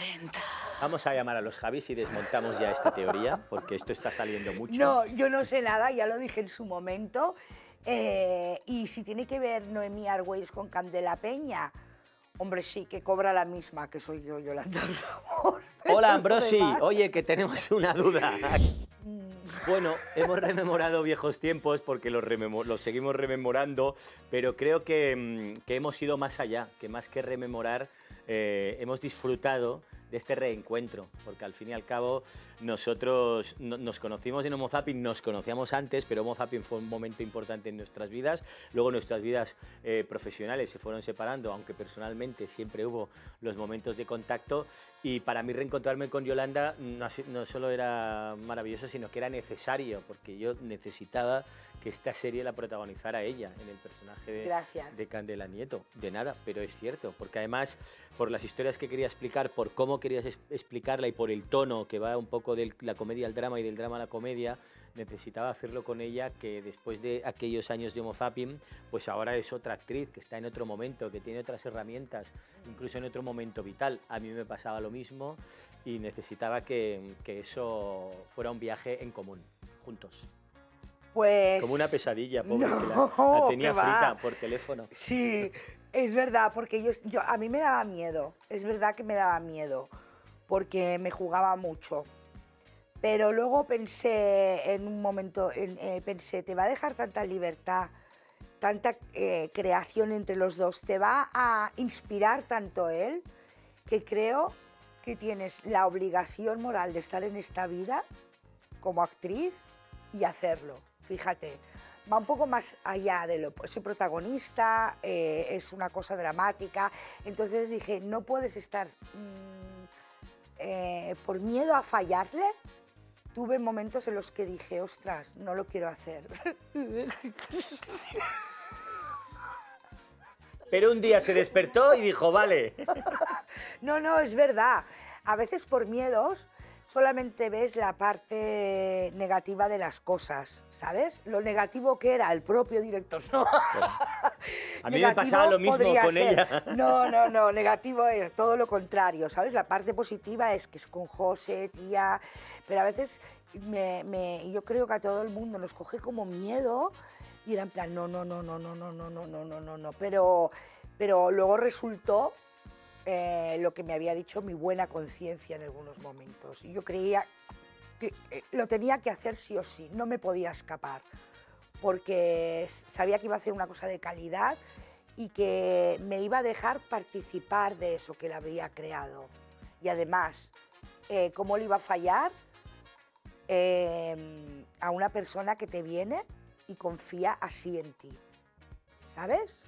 40. Vamos a llamar a los Javis y desmontamos ya esta teoría, porque esto está saliendo mucho. No, yo no sé nada, ya lo dije en su momento. Eh, y si tiene que ver Noemí Argüelles con Candela Peña, hombre, sí, que cobra la misma que soy yo, Yolanda Ramos. Hola Ambrosi, oye, que tenemos una duda. Bueno, hemos rememorado viejos tiempos porque los, los seguimos rememorando, pero creo que, mm, que hemos ido más allá, que más que rememorar, eh, hemos disfrutado de este reencuentro, porque al fin y al cabo nosotros no- nos conocimos en Homo Zapping, nos conocíamos antes, pero Homo Zapping fue un momento importante en nuestras vidas, luego nuestras vidas eh, profesionales se fueron separando, aunque personalmente siempre hubo los momentos de contacto, y para mí reencontrarme con Yolanda no, no solo era maravilloso, sino que era necesario, porque yo necesitaba que esta serie la protagonizara ella, en el personaje de, Gracias. de Candela Nieto. De nada, pero es cierto, porque además, por las historias que quería explicar, por cómo querías es- explicarla y por el tono que va un poco de la comedia al drama y del drama a la comedia, necesitaba hacerlo con ella, que después de aquellos años de Homo Zapping, pues ahora es otra actriz, que está en otro momento, que tiene otras herramientas, incluso en otro momento vital. A mí me pasaba lo mismo y necesitaba que, que eso fuera un viaje en común, juntos. Pues... Como una pesadilla, pobre, que la- No, la, tenía frita por teléfono. Sí, es verdad, porque yo, yo- a mí me daba miedo, es verdad que me daba miedo, porque me jugaba mucho. Pero luego pensé en un momento, en- eh, pensé, te va a dejar tanta libertad, tanta eh, creación entre los dos, te va a inspirar tanto él, que creo que tienes la obligación moral de estar en esta vida como actriz y hacerlo. Fíjate, va un poco más allá de lo... Soy protagonista, eh, es una cosa dramática, entonces dije, no puedes estar... mm, eh, por miedo a fallarle, tuve momentos en los que dije, ostras, no lo quiero hacer. Pero un día se despertó y dijo, vale. No, no, es verdad. A veces por miedos solamente ves la parte negativa de las cosas, ¿sabes? Lo negativo que era el propio director. No. A mí me pasaba lo mismo con ser. ella. No, no, no, negativo es todo lo contrario, ¿sabes? La parte positiva es que es con José, tía, pero a veces me- me- yo creo que a todo el mundo nos coge como miedo y era en plan, no, no, no, no, no, no, no, no, no, no, no, no, pero, pero luego resultó eh, lo que me había dicho mi buena conciencia en algunos momentos. Y yo creía que eh, lo tenía que hacer sí o sí, no me podía escapar, porque sabía que iba a hacer una cosa de calidad y que me iba a dejar participar de eso que él había creado. Y además, eh, ¿cómo le iba a fallar eh, a una persona que te viene y confía así en ti? ¿Sabes?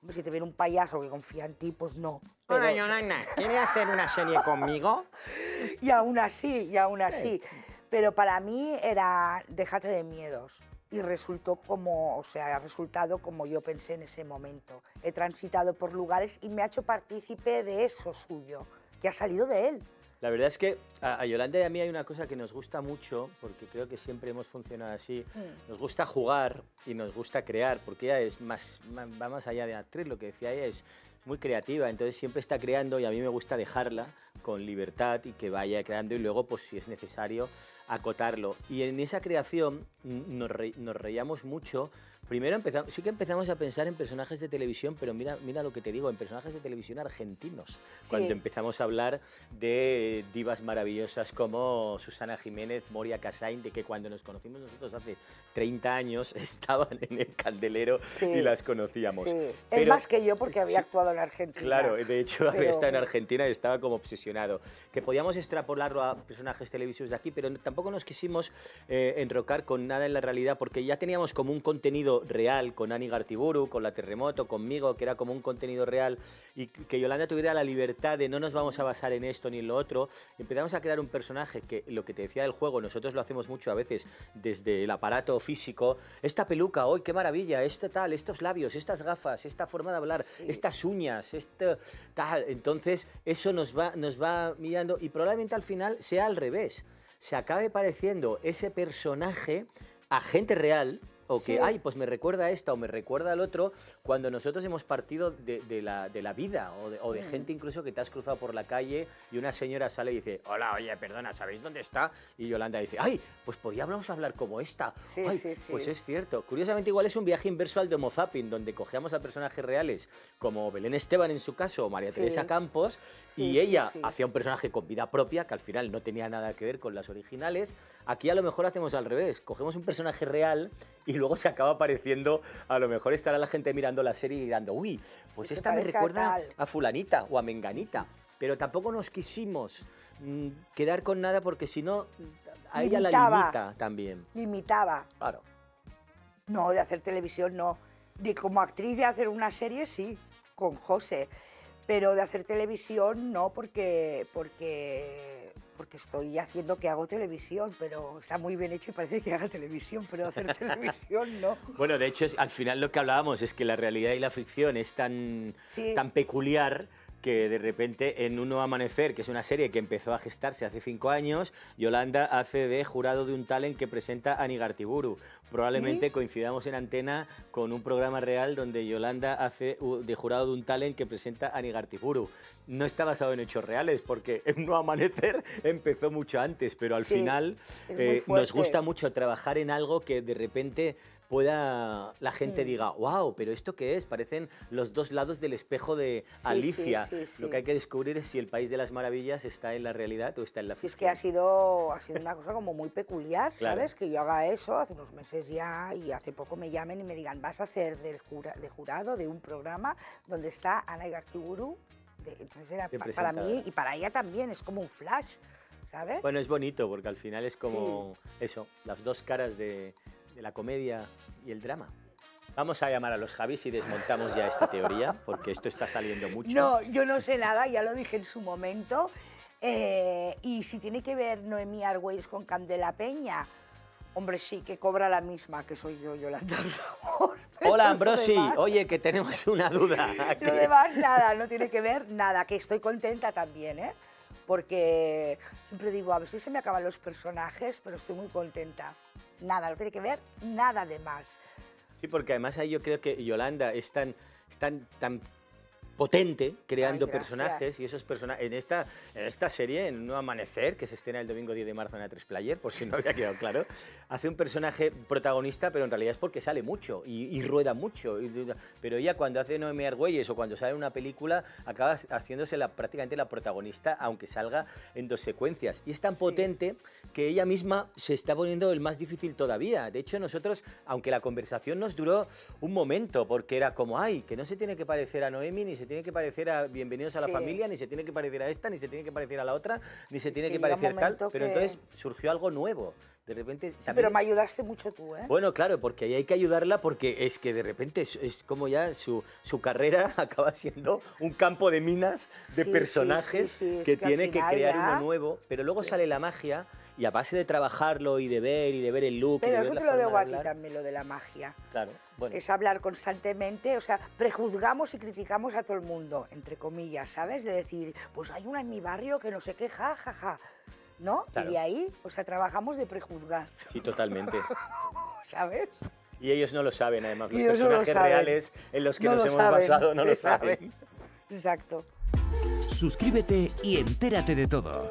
Hombre, Si te viene un payaso que confía en ti, pues no. Hola, pero- Yolanda, ¿quieres hacer una serie conmigo? y aún así, y aún así. Pero para mí era déjate de miedos. Y resultó como, o sea, ha resultado como yo pensé en ese momento. He transitado por lugares y me ha hecho partícipe de eso suyo, que ha salido de él. La verdad es que a, a Yolanda y a mí hay una cosa que nos gusta mucho, porque creo que siempre hemos funcionado así. Mm. Nos gusta jugar y nos gusta crear, porque ella es más, va más allá de actriz, lo que decía ella es muy creativa, entonces siempre está creando y a mí me gusta dejarla con libertad y que vaya creando y luego, pues si es necesario, acotarlo. Y en esa creación nos, re- nos reíamos mucho. Primero empezamos, sí que empezamos a pensar en personajes de televisión, pero mira, mira lo que te digo, en personajes de televisión argentinos. Cuando Sí. empezamos a hablar de divas maravillosas como Susana Jiménez, Moria Casain, de que cuando nos conocimos nosotros hace 30 años estaban en el candelero Sí. y las conocíamos. Sí. Él Pero- más que yo porque había actuado en Argentina. Claro, de hecho había Pero- estado en Argentina y estaba como obsesionado. Que podíamos extrapolarlo a personajes televisivos de aquí, pero tampoco nos quisimos eh, enrocar con nada en la realidad porque ya teníamos como un contenido real con Ani Gartiburu, con La Terremoto, conmigo, que era como un contenido real y que Yolanda tuviera la libertad de no nos vamos a basar en esto ni en lo otro. Empezamos a crear un personaje que lo que te decía del juego, nosotros lo hacemos mucho a veces desde el aparato físico. Esta peluca, hoy qué maravilla! Este tal, estos labios, estas gafas, esta forma de hablar, estas uñas, esto tal. Entonces, eso nos va, nos va mirando y probablemente al final sea al revés. Se acabe pareciendo ese personaje a gente real o que, ay, pues me recuerda a esta o me recuerda al otro, cuando nosotros hemos partido de, de la, de la vida o de, o Mm. gente incluso que te has cruzado por la calle y una señora sale y dice, hola, oye, perdona, ¿sabéis dónde está? Y Yolanda dice, ay, pues podíamos hablar como esta. Sí, Ay, sí, sí. Pues es cierto. Curiosamente igual es un viaje inverso al de Homo Zapping, donde cogíamos a personajes reales como Belén Esteban en su caso o María. Teresa Campos y ella hacía un personaje con vida propia que al final no tenía nada que ver con las originales. Aquí a lo mejor hacemos al revés, cogemos un personaje real y luego se acaba apareciendo, a lo mejor estará la gente mirando la serie y mirando, uy, pues Sí, esta me recuerda tal". a fulanita o a menganita. Pero tampoco nos quisimos mm, quedar con nada porque si no, a ella la Limitaba. limita también. Limitaba. Claro. No, de hacer televisión no. De como actriz de hacer una serie sí, con José. Pero de hacer televisión no, porque, porque, porque estoy haciendo que hago televisión, pero está muy bien hecho y parece que haga televisión, pero hacer televisión no. Bueno, de hecho, es- al final lo que hablábamos es que la realidad y la ficción es tan, Sí. tan peculiar que de repente en Un Nuevo Amanecer, que es una serie que empezó a gestarse hace cinco años, Yolanda hace de jurado de un talent que presenta a Nigartiburu. Probablemente ¿Sí? coincidamos en antena con un programa real donde Yolanda hace de jurado de un talent que presenta a Nigartiburu. No está basado en hechos reales porque Un Nuevo Amanecer empezó mucho antes, pero al Sí, final eh, nos gusta mucho trabajar en algo que de repente pueda la gente Mm. diga, wow, pero ¿esto qué es? Parecen los dos lados del espejo de sí, Alicia. sí, sí. Lo que hay que descubrir es si el País de las Maravillas está en la realidad o está en la Si es ficción. que ha sido, ha sido una cosa como muy peculiar, Claro. ¿sabes? Que yo haga eso hace unos meses ya y hace poco me llamen y me digan, vas a hacer del jura- de jurado de un programa donde está Ana Igartiburu. Entonces era pa- para mí y para ella también, es como un flash, ¿sabes? Bueno, es bonito porque al final es como eso, las dos caras de, de la comedia y el drama. Vamos a llamar a los Javis y desmontamos ya esta teoría, porque esto está saliendo mucho. No, yo no sé nada, ya lo dije en su momento. Eh, y si tiene que ver Noemí Argüelles con Candela Peña, hombre, sí, que cobra la misma que soy yo, Yolanda Ramos. Hola Ambrosi, demás- oye, que tenemos una duda. Lo demás, nada, no tiene que ver nada, que estoy contenta también, ¿eh? Porque siempre digo, a ver si se me acaban los personajes, pero estoy muy contenta. Nada, no tiene que ver nada de más. Sí, porque además ahí yo creo que Yolanda es tan, tan potente creando Ay, personajes y esos personajes en esta, en esta serie, en Nuevo Amanecer, que se estrena el domingo 10 de marzo en A3 Player, por si no había quedado claro, hace un personaje protagonista, pero en realidad es porque sale mucho y, y rueda mucho. y- pero ella cuando hace Noemi Argüelles o cuando sale en una película, acaba haciéndose la, prácticamente la protagonista, aunque salga en dos secuencias. Y es tan potente que ella misma se está poniendo el más difícil todavía. De hecho, nosotros, aunque la conversación nos duró un momento, porque era como, ay, que no se tiene que parecer a Noemi, ni se tiene que parecer a Bienvenidos a la Sí. familia, ni se tiene que parecer a esta, ni se tiene que parecer a la otra, ni se Es tiene que parecer tal. Pero que- entonces surgió algo nuevo. De repente... Sí, pero me ayudaste mucho tú, ¿eh? bueno, claro, porque ahí hay que ayudarla porque es que de repente es, es como ya su, su carrera acaba siendo un campo de minas de Sí, personajes sí, que, que tiene que crear ya- uno nuevo, pero luego sale la magia y a base de trabajarlo y de ver y de ver el look. Pero eso te lo debo de a ti también, lo de la magia. Claro, bueno. Es hablar constantemente, o sea, prejuzgamos y criticamos a todo el mundo, entre comillas, ¿sabes? De decir, pues hay una en mi barrio que no sé qué, ja, ja, ja. ¿No? Claro. Y de ahí, o sea, trabajamos de prejuzgar, Sí, totalmente. ¿sabes? Y ellos no lo saben, además, los no lo personajes reales en los que No nos lo hemos saben, basado no lo saben. saben. Exacto. Suscríbete y entérate de todo.